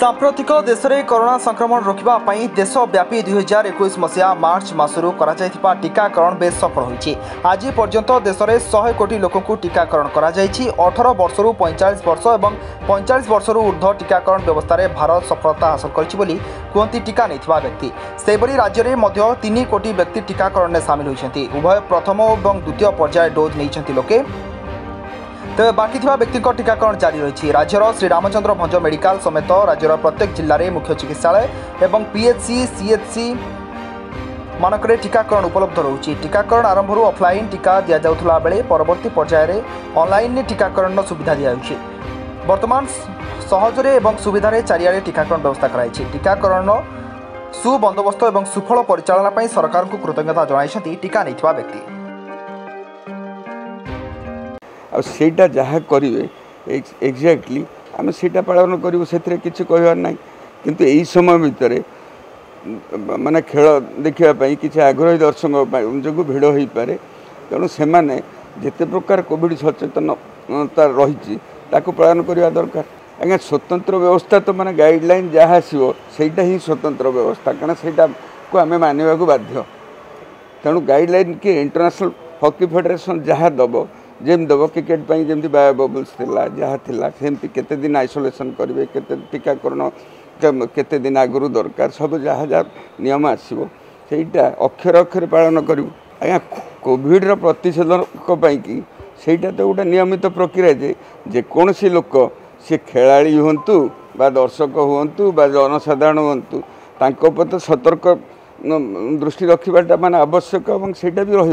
সাম্প্রতিক দেশের করোনা সংক্রমণ রোকা দেশব্যাপী দুই হাজার একুশ মশিয়া মার্চ মাসর করা টিকাকরণ বেশ সফল হয়েছে আজ পর্যন্ত দেশের শহে কোটি লোক টিকাকরণ করা অঠর বর্ষ পঁয়চাশ বর্ষ এবং পঁয়চাশ বর্ষ ঊর্ধ্ব টিকাকরণ ব্যবস্থায় ভারত সফলতা হাসল করেছে বলে কুহতি টিকা নেই ব্যক্তি সেইভাবে রাজ্যের মধ্যে তিন কোটি ব্যক্তি টিকাকরণে সামিল হয়েছেন উভয় প্রথম এবং দ্বিতীয় পর্যায়ে ডোজ নিয়েছেন লোকে ତେବେ ବାକି ଥିବା ବ୍ୟକ୍ତିଙ୍କ ଟିକାକରଣ ଜାରି ରହିଛି ରାଜ୍ୟର ଶ୍ରୀରାମଚନ୍ଦ୍ର ଭଞ୍ଜ ମେଡିକାଲ ସମେତ ରାଜ୍ୟର ପ୍ରତ୍ୟେକ ଜିଲ୍ଲାରେ ମୁଖ୍ୟ ଚିକିତ୍ସାଳୟ ଏବଂ ପିଏଚ୍ସି ସିଏଚ୍ସି ମାନଙ୍କରେ ଟିକାକରଣ ଉପଲବ୍ଧ ରହୁଛି ଟିକାକରଣ ଆରମ୍ଭରୁ ଅଫ୍ଲାଇନ୍ ଟିକା ଦିଆଯାଉଥିଲା ବେଳେ ପରବର୍ତ୍ତୀ ପର୍ଯ୍ୟାୟରେ ଅନ୍ଲାଇନ୍ରେ ଟିକାକରଣର ସୁବିଧା ଦିଆଯାଉଛି ବର୍ତ୍ତମାନ ସହଜରେ ଏବଂ ସୁବିଧାରେ ଚାରିଆଡ଼େ ଟିକାକରଣ ବ୍ୟବସ୍ଥା କରାଯାଇଛି ଟିକାକରଣ ସୁବନ୍ଦୋବସ୍ତ ଏବଂ ସୁଫଳ ପରିଚାଳନା ପାଇଁ ସରକାରଙ୍କୁ କୃତଜ୍ଞତା ଜଣାଇଛନ୍ତି ଟିକା ନେଇଥିବା ବ୍ୟକ୍ତି ଆଉ ସେଇଟା ଯାହା କରିବେ ଏକ୍ଜାକ୍ଟଲି ଆମେ ସେଇଟା ପାଳନ କରିବୁ ସେଥିରେ କିଛି କହିବାର ନାହିଁ କିନ୍ତୁ ଏଇ ସମୟ ଭିତରେ ମାନେ ଖେଳ ଦେଖିବା ପାଇଁ କିଛି ଆଗ୍ରହୀ ଦର୍ଶକଙ୍କ ପାଇଁ ଯୋଗୁଁ ଭିଡ଼ ହୋଇପାରେ ତେଣୁ ସେମାନେ ଯେତେ ପ୍ରକାର କୋଭିଡ଼ ସଚେତନତା ରହିଛି ତାକୁ ପାଳନ କରିବା ଦରକାର ଆଜ୍ଞା ସ୍ୱତନ୍ତ୍ର ବ୍ୟବସ୍ଥା ତ ମାନେ ଗାଇଡ଼ଲାଇନ୍ ଯାହା ଆସିବ ସେଇଟା ହିଁ ସ୍ୱତନ୍ତ୍ର ବ୍ୟବସ୍ଥା କାରଣ ସେଇଟାକୁ ଆମେ ମାନିବାକୁ ବାଧ୍ୟ ତେଣୁ ଗାଇଡ଼ଲାଇନ୍ କି ଇଣ୍ଟରନ୍ୟାସନାଲ୍ ହକି ଫେଡେରେସନ୍ ଯାହା ଦେବ ଯେମିତି ଦେବ କ୍ରିକେଟ୍ ପାଇଁ ଯେମିତି ବାୟୋ ବବଲ୍ସ ଥିଲା ଯାହା ଥିଲା ସେମିତି କେତେ ଦିନ ଆଇସୋଲେସନ୍ କରିବେ କେତେ ଟିକାକରଣ କେତେ ଦିନ ଆଗରୁ ଦରକାର ସବୁ ଯାହା ଯାହା ନିୟମ ଆସିବ ସେଇଟା ଅକ୍ଷର ଅକ୍ଷରେ ପାଳନ କରିବୁ ଆଜ୍ଞା କୋଭିଡ଼୍ର ପ୍ରତିଷେଧକ ପାଇଁକି ସେଇଟା ତ ଗୋଟେ ନିୟମିତ ପ୍ରକ୍ରିୟା ଯେ ଯେକୌଣସି ଲୋକ ସେ ଖେଳାଳି ହୁଅନ୍ତୁ ବା ଦର୍ଶକ ହୁଅନ୍ତୁ ବା ଜନସାଧାରଣ ହୁଅନ୍ତୁ ତାଙ୍କ ଉପରେ ତ ସତର୍କ ଦୃଷ୍ଟି ରଖିବାଟା ମାନେ ଆବଶ୍ୟକ ଏବଂ ସେଇଟା ବି ରହିବ